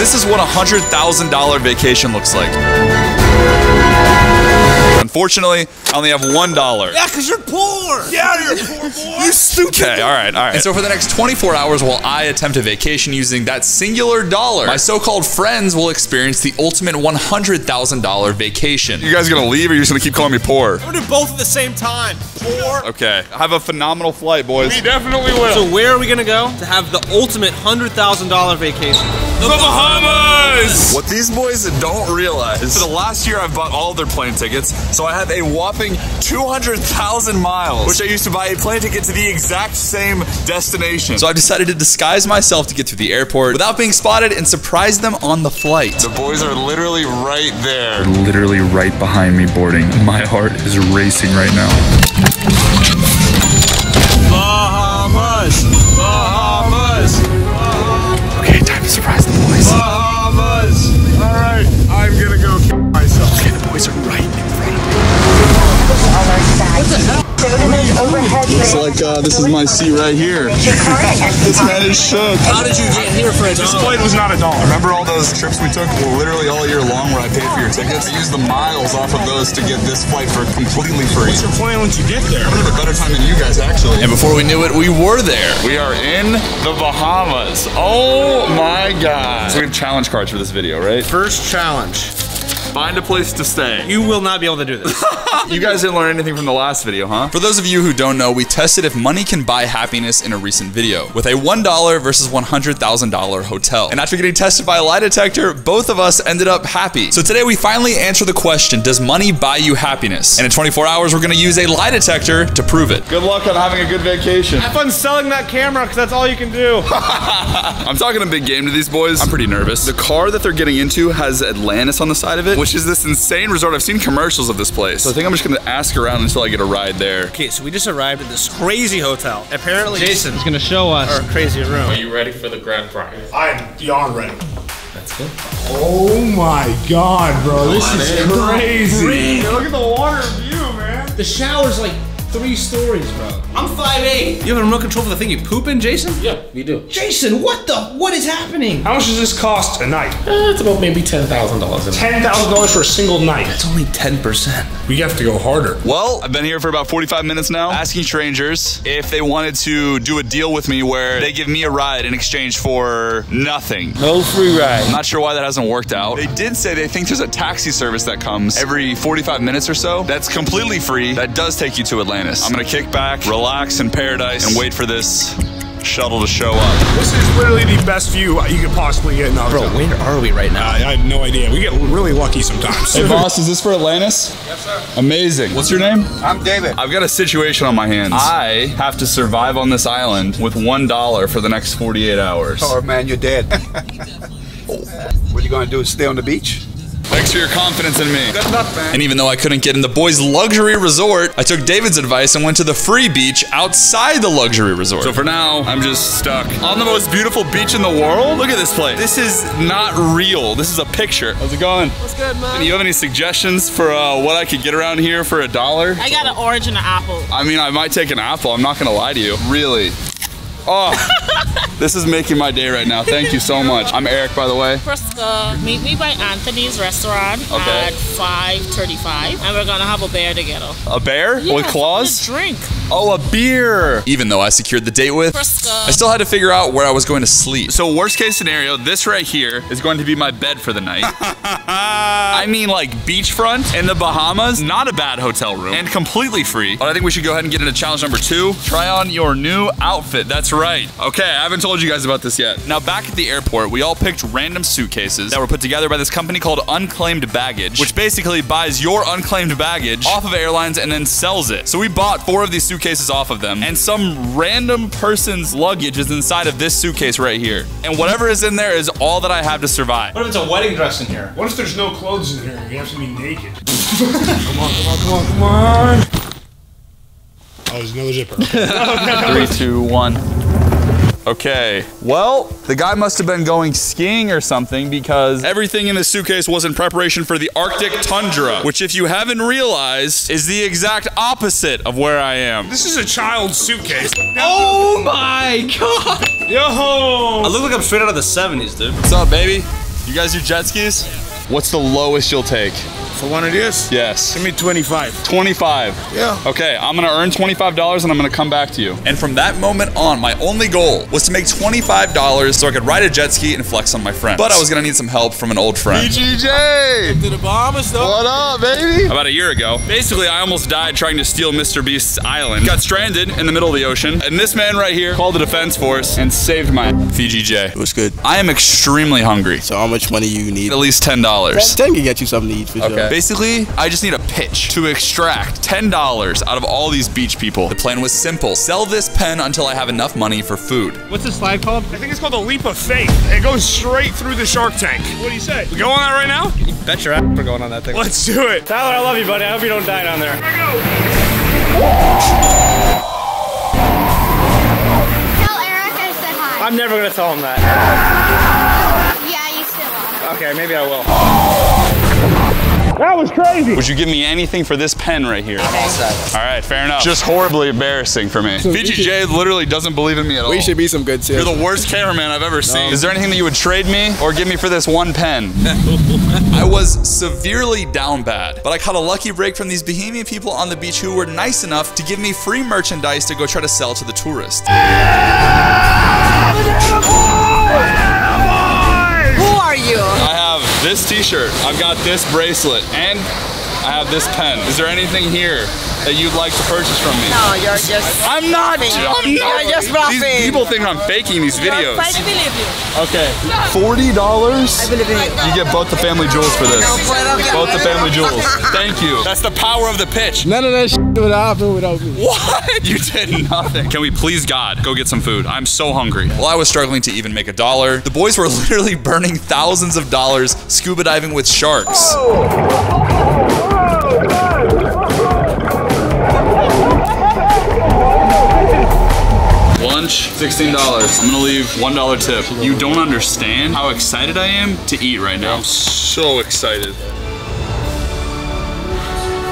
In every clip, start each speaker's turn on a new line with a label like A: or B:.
A: This is what a $100,000 vacation looks like. Unfortunately, I only have one dollar.
B: Yeah, because you're poor.
C: Yeah, you're poor boy.
A: You stupid. Okay, all right, all right. And so for the next 24 hours while I attempt a vacation using that singular dollar, my so-called friends will experience the ultimate $100,000 vacation. You guys gonna leave or you just gonna keep calling me poor?
B: We're gonna do both at the same time. Poor.
A: Okay, have a phenomenal flight, boys.
C: We definitely will.
B: So where are we gonna go to have the ultimate hundred thousand dollar vacation?
A: The Bahamas! What these boys don't realize, for the last year I've bought all their plane tickets, so I have a whopping 200,000 miles, which I used to buy a plane ticket to the exact same destination. So I've decided to disguise myself to get to the airport without being spotted and surprise them on the flight. The boys are literally right there. They're Literally right behind me boarding. My heart is racing right now.
B: Bahamas. Bahamas.
A: Looks uh, this is my seat right here. this man is shook.
B: How did you get here for a
C: This
B: dollar?
C: flight was not a dollar.
A: Remember all those trips we took literally all year long where I paid for your tickets? I used the miles off of those to get this flight for completely free.
C: What's your plan once you get there?
A: I had a better time than you guys, actually. And before we knew it, we were there. We are in the Bahamas. Oh my god. So we have challenge cards for this video, right?
B: First challenge.
A: Find a place to stay.
B: You will not be able to do this.
A: You guys didn't learn anything from the last video, huh? For those of you who don't know, we tested if money can buy happiness in a recent video with a $1 versus $100,000 hotel. And after getting tested by a lie detector, both of us ended up happy. So today we finally answer the question, does money buy you happiness? And in 24 hours, we're gonna use a lie detector to prove it. Good luck on having a good vacation.
B: Have fun selling that camera because that's all you can do.
A: I'm talking a big game to these boys. I'm pretty nervous. The car that they're getting into has Atlantis on the side of it, which is this insane resort. I've seen commercials of this place. So I think I'm just gonna ask around until I get a ride there.
B: Okay, so we just arrived at this crazy hotel. Apparently, Jason is gonna show us our crazy room.
D: Are you ready for the grand prize?
C: I'm beyond ready. That's good. Oh my god, bro. This is crazy. Look at the water view, man.
B: The shower's like three stories, bro. I'm 5'8". You have a remote control for the thing you poop in, Jason?
D: Yeah, we do.
B: Jason, what the? What is happening?
C: How much does this cost a night?
D: Uh, it's about maybe ten thousand dollars.
C: Ten thousand dollars for a single night.
B: It's only 10%.
C: We have to go harder.
A: Well, I've been here for about 45 minutes now, asking strangers if they wanted to do a deal with me where they give me a ride in exchange for nothing.
D: No free ride.
A: I'm not sure why that hasn't worked out. They did say they think there's a taxi service that comes every 45 minutes or so. That's completely free. That does take you to Atlantis. I'm gonna kick back, relax in paradise, and wait for this shuttle to show up.
C: This is literally the best view you could possibly get in a
B: Bro,
C: hotel.
B: where are we right now?
C: I, I have no idea. We get really lucky sometimes.
A: Hey boss, is this for Atlantis? Yes, sir. Amazing. What's your name?
E: I'm David.
A: I've got a situation on my hands. I have to survive on this island with one dollar for the next 48 hours.
E: Oh man, you're dead. what are you gonna do? Stay on the beach?
A: Thanks for your confidence in me.
E: Good luck, man.
A: And even though I couldn't get in the boys' luxury resort, I took David's advice and went to the free beach outside the luxury resort. So for now, I'm just stuck on the most beautiful beach in the world. Look at this place. This is not real. This is a picture. How's it going?
F: What's good, man?
A: And you have any suggestions for uh, what I could get around here for a dollar?
F: I got an orange and an apple.
A: I mean, I might take an apple. I'm not gonna lie to you. Really. Oh, this is making my day right now. Thank you so much. I'm Eric, by the way.
F: First, uh, meet me by Anthony's restaurant
A: Okay.
F: at 5:35, and we're gonna have a beer together.
A: A bear with claws?
F: drink.
A: Oh, a beer. Even though I secured the date with, I still had to figure out where I was going to sleep. So worst case scenario, this right here is going to be my bed for the night. I mean like beachfront in the Bahamas, not a bad hotel room and completely free. But I think we should go ahead and get into challenge number two. Try on your new outfit. That's right. Okay, I haven't told you guys about this yet. Now back at the airport, we all picked random suitcases that were put together by this company called Unclaimed Baggage, which basically buys your unclaimed baggage off of airlines and then sells it. So we bought four of these suitcases off of them, and some random person's luggage is inside of this suitcase right here. And whatever is in there is all that I have to survive.
B: What if it's a wedding dress in here?
C: What if there's no clothes in here? You have to be naked. come on, come on, come on, come on. Oh, there's another zipper.
A: Three, two, one. Okay. Well, the guy must have been going skiing or something because everything in the suitcase was in preparation for the Arctic tundra, which, if you haven't realized, is the exact opposite of where I am.
C: this is a child's suitcase.
B: Oh my god!
C: Yo!
B: I look like I'm straight out of the 70s, dude.
A: What's up, baby? You guys do jet skis? What's the lowest you'll take?
E: For one of this?
A: Yes.
E: Give me 25.
A: 25.
E: Yeah.
A: Okay, I'm gonna earn $25 and I'm gonna come back to you. And from that moment on, my only goal was to make $25 so I could ride a jet ski and flex on my friend. But I was gonna need some help from an old friend. BGJ!
G: To the Bahamas though.
A: What up, baby? About a year ago, basically, I almost died trying to steal MrBeast's island. Got stranded in the middle of the ocean, and this man right here called the defense force and saved my VGJ.
H: was good?
A: I am extremely hungry.
H: So how much money you need?
A: At least $10.
H: 10 can get you something to eat for sure.
A: Okay. Basically, I just need a pitch to extract $10 out of all these beach people. The plan was simple. Sell this pen until I have enough money for food.
B: What's this slide called?
C: I think it's called a leap of faith. It goes straight through the shark tank. What do you say? We go on that right now?
B: You bet your ass we're going on that thing.
C: Let's do it.
B: Tyler, I love you, buddy. I hope you don't die down there.
I: Tell Eric I said hi.
B: I'm never gonna tell him that.
I: Yeah, you still are.
B: Okay, maybe I will.
C: That was crazy.
A: Would you give me anything for this pen right here? I'm all set. All right, fair enough. Just horribly embarrassing for me. VGJ literally doesn't believe in me at all.
H: We should be some good
A: too.
H: You're
A: the worst cameraman I've ever seen. Is there anything that you would trade me or give me for this one pen? I was severely down bad, but I caught a lucky break from these Bahamian people on the beach who were nice enough to give me free merchandise to go try to sell to the tourists. This t-shirt, I've got this bracelet, and I have this pen. Is there anything here that you'd like to purchase from me?
J: No, you're just.
A: I'm not. I'm not.
J: You're just
A: These people think I'm faking these videos.
J: I believe you.
A: Okay, forty dollars. I believe you You get both the family jewels for this. Both the family jewels. Thank you. That's the power of the pitch.
H: None of that shit would happen without me.
A: What? You did nothing. Can we please God go get some food? I'm so hungry. While I was struggling to even make a dollar, the boys were literally burning thousands of dollars scuba diving with sharks. Oh! Lunch, $16. I'm gonna leave $1 tip. You don't understand how excited I am to eat right now. I'm so excited.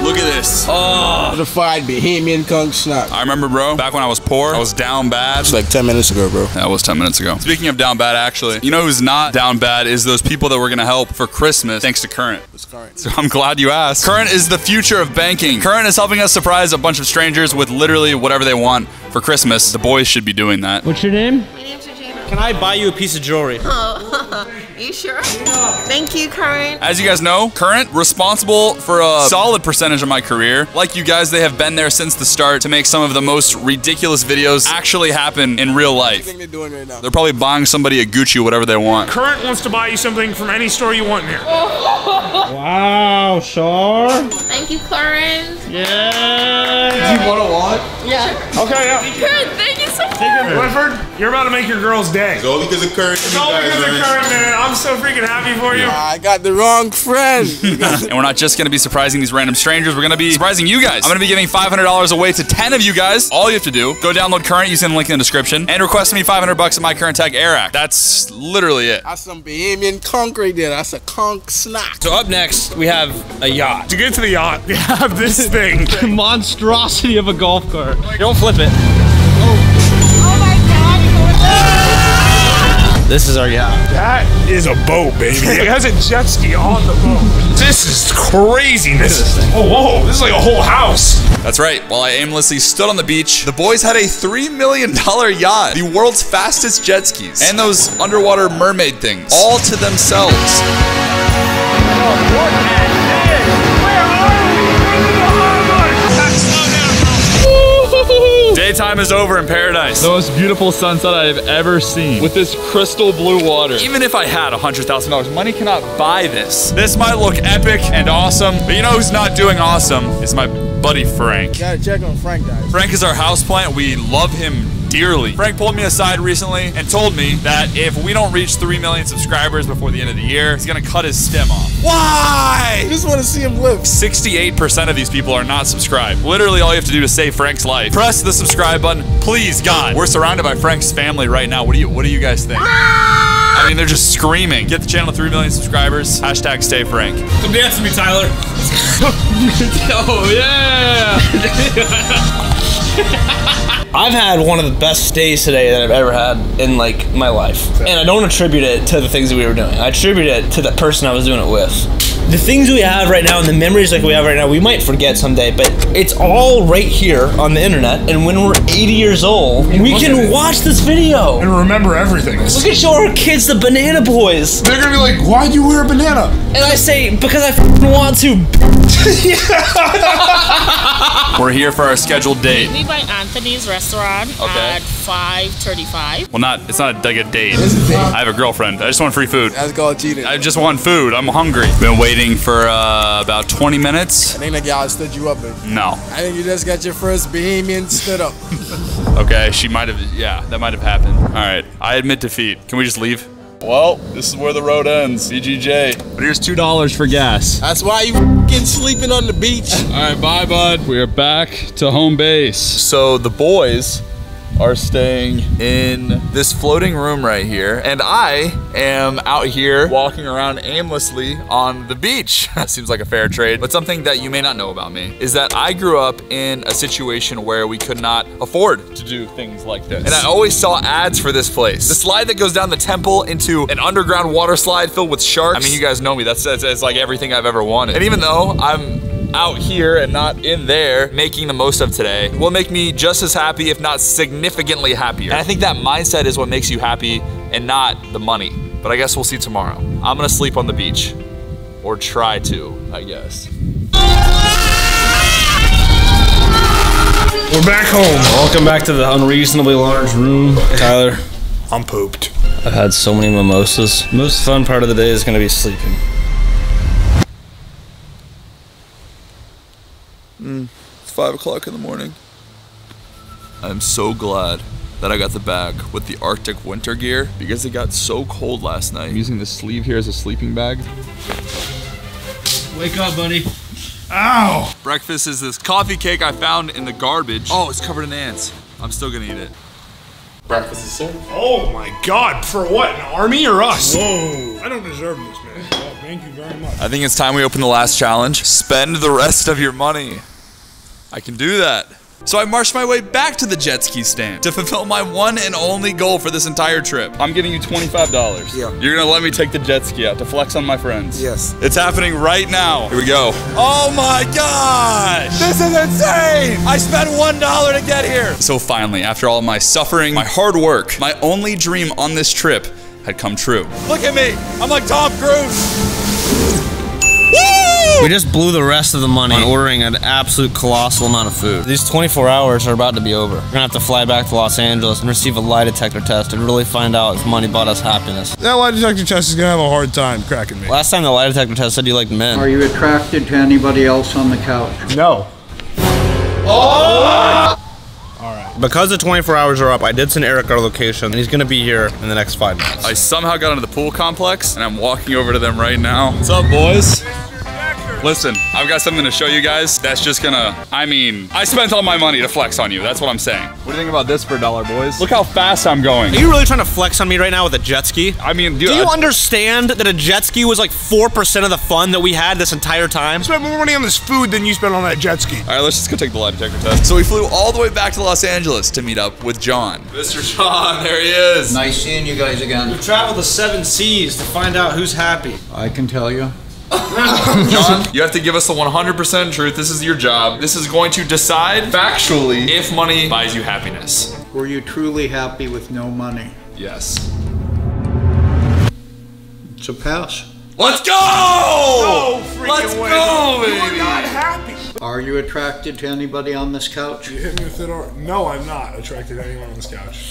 A: Look at this. Oh.
H: Certified Bahamian Conch Snack.
A: I remember, bro, back when I was poor, I was down bad.
H: It's like 10 minutes ago, bro.
A: That was 10 minutes ago. Speaking of down bad, actually, you know who's not down bad is those people that we're gonna help for Christmas thanks to Current.
H: It's current.
A: So I'm glad you asked. Current is the future of banking. Current is helping us surprise a bunch of strangers with literally whatever they want for Christmas. The boys should be doing that.
B: What's your name?
I: My name's Regina.
B: Can I buy you a piece of jewelry?
I: Oh, you sure? Thank you, Current.
A: As you guys know, Current responsible for a solid percentage of my career. Like you guys, they have been there since the start to make some of the most ridiculous videos actually happen in real
H: What
A: life.
H: do you think they're doing right now?
A: They're probably buying somebody a Gucci, whatever they want.
C: Current wants to buy you something from any store you want in here.
B: Wow, Shar.
I: Thank you, Current.
B: Yeah.
H: You want a wallet?
I: Yeah.
C: Okay, yeah.
I: Karen, thank you so much.
C: Clifford, you're about to make your girl's day.
E: It's all because of current.
C: It's all because of Current, man. I'm so freaking happy for you.
H: I got the wrong friend.
A: And we're not just gonna be surprising these random strangers, we're gonna be surprising you guys. I'm gonna be giving $500 away to 10 of you guys. All you have to do, go download Current using the link in the description and request me 500 bucks at my current tag Airrack. That's literally it.
H: That's some Bahamian conch right there. That's a conch snack.
B: So up next, we have a yacht.
C: To get to the yacht, we have this thing.
B: monstrosity of a golf cart. Don't flip it.
I: Oh
B: This is our yacht.
C: That is a boat, baby. It has a jet ski on the boat. This is craziness. Oh, whoa. This is like a whole house.
A: That's right. While I aimlessly stood on the beach, the boys had a $3 million yacht, the world's fastest jet skis, and those underwater mermaid things, all to themselves. Oh, Daytime is over in paradise. The most beautiful sunset I've ever seen with this crystal blue water. Even if I had $100,000, money cannot buy this. This might look epic and awesome, but you know who's not doing awesome? Is my buddy Frank.
H: Gotta check on Frank, guys.
A: Frank is our houseplant. We love him dearly. Frank pulled me aside recently and told me that if we don't reach 3 million subscribers before the end of the year, he's gonna cut his stem off. Why?
H: I just want to see him live.
A: 68% of these people are not subscribed. Literally, all you have to do to save Frank's life. Press the subscribe button, please, God. We're surrounded by Frank's family right now. What do you What do you guys think? I mean, they're just screaming. Get the channel to 3 million subscribers. Hashtag stay Frank.
B: Come dance with me, Tyler. oh yeah. I've had one of the best days today that I've ever had in like my life. And I don't attribute it to the things that we were doing. I attribute it to the person I was doing it with. The things we have right now and the memories like we have right now, we might forget someday, but it's all right here on the internet. And when we're 80 years old, we
C: look at
B: can
C: it.
B: watch this video.
C: And remember everything.
B: We can show our kids the Banana Boys.
C: They're gonna be like, why'd you wear a banana?
B: And I say, because I f***ing want to.
A: We're here for our scheduled date.
F: Meet by Anthony's restaurant
A: Okay.
F: at 5:35.
A: Well, not. It's not like a date. I have a girlfriend. I just want free food.
H: That's called cheating.
A: I just want food. I'm hungry. Been waiting for uh, about 20 minutes.
H: I think that guy stood you up, baby.
A: No.
H: I think you just got your first Bahamian stood up.
A: Okay, she might have. Yeah, that might have happened. All right, I admit defeat. Can we just leave? Well, this is where the road ends. BGJ. But here's two dollars for gas.
H: That's why you fing sleeping on the beach.
A: All right, bye, bud. We are back to home base. So the boys are staying in this floating room right here, and I am out here walking around aimlessly on the beach. that Seems like a fair trade. But something that you may not know about me is that I grew up in a situation where we could not afford to do things like this. And I always saw ads for this place. The slide that goes down the temple into an underground water slide filled with sharks. I mean, you guys know me. That's, that's, that's like everything I've ever wanted. And even though I'm out here and not in there making the most of today will make me just as happy, if not significantly happier. And I think that mindset is what makes you happy and not the money. But I guess we'll see tomorrow. I'm gonna sleep on the beach. Or try to, I guess.
C: We're back home.
B: Welcome back to the unreasonably large room, Tyler.
C: I'm pooped.
B: I've had so many mimosas. Most fun part of the day is gonna be sleeping.
A: It's five o'clock in the morning. I'm so glad that I got the bag with the Arctic winter gear because it got so cold last night. I'm using the sleeve here as a sleeping bag.
B: Wake up, buddy.
C: Ow!
A: Breakfast is this coffee cake I found in the garbage. Oh, it's covered in ants. I'm still gonna eat it.
D: Breakfast is served.
C: Oh my god, for what? An army or us? Whoa. I don't deserve this, man. Oh, thank you very much.
A: I think it's time we open the last challenge. Spend the rest of your money. I can do that. So I marched my way back to the jet ski stand to fulfill my one and only goal for this entire trip. I'm giving you $25.
H: Yeah.
A: You're gonna let me take the jet ski out to flex on my friends.
H: Yes.
A: It's happening right now. Here we go. Oh my gosh! This is insane! I spent one dollar to get here. So finally, after all my suffering, my hard work, my only dream on this trip had come true. Look at me! I'm like Tom Cruise!
B: We just blew the rest of the money on ordering an absolute colossal amount of food. These 24 hours are about to be over. We're gonna have to fly back to Los Angeles and receive a lie detector test and really find out if money bought us happiness.
C: That lie detector test is gonna have a hard time cracking me.
B: Last time the lie detector test said you liked men.
K: Are you attracted to anybody else on the couch?
C: No. Oh! Alright.
B: Because the 24 hours are up, I did send Eric our location, and he's gonna be here in the next five minutes.
A: I somehow got into the pool complex and I'm walking over to them right now. What's up, boys? Listen, I've got something to show you guys that's just gonna, I mean, I spent all my money to flex on you. That's what I'm saying. What do you think about this for a dollar, boys? Look how fast I'm going.
B: Are you really trying to flex on me right now with a jet ski?
A: I mean, dude,
B: Do you
A: I-
B: understand that a jet ski was like 4% of the fun that we had this entire time?
C: Spent more money on this food than you spent on that jet ski.
A: All right, let's just go take the lie detector test. So we flew all the way back to Los Angeles to meet up with John. Mr. John, there he is.
K: Nice seeing you guys again.
B: We traveled the seven seas to find out who's happy.
K: I can tell you.
A: John, you have to give us the 100% truth. This is your job. This is going to decide factually if money buys you happiness.
K: Were you truly happy with no money?
A: Yes.
K: It's a pass.
A: Let's go!
C: freaking
A: Let's
C: way.
A: go,
C: You are not happy.
K: Are you attracted to anybody on this couch?
C: You hit me with it or no, I'm not attracted to anyone on this couch.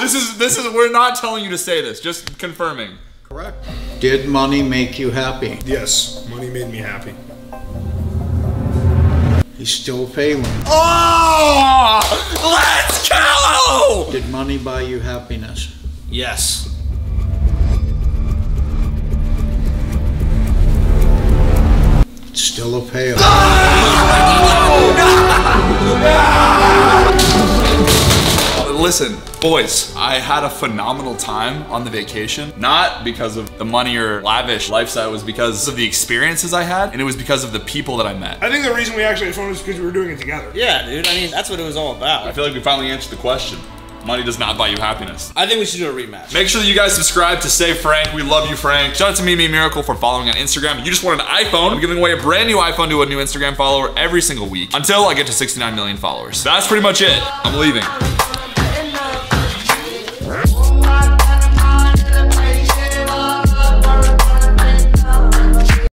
A: This is this is we're not telling you to say this, just confirming.
K: Correct. Did money make you happy?
C: Yes, money made me happy.
K: He's still failing.
A: Oh! Let's go!
K: Did money buy you happiness?
B: Yes.
K: It's still a fail.
A: Listen, Boys, I had a phenomenal time on the vacation. Not because of the money or lavish lifestyle, it was because of the experiences I had, and it was because of the people that I met.
L: I think the reason we actually had fun was because we were doing it together.
B: Yeah, dude. I mean, that's what it was all about.
A: I feel like we finally answered the question. Money does not buy you happiness.
B: I think we should do a rematch.
A: Make sure that you guys subscribe to Save Frank. We love you, Frank. Shout out to Mimi Miracle for following on Instagram. You just want an iPhone. I'm giving away a brand new iPhone to a new Instagram follower every single week until I get to 69 million followers. That's pretty much it. I'm leaving.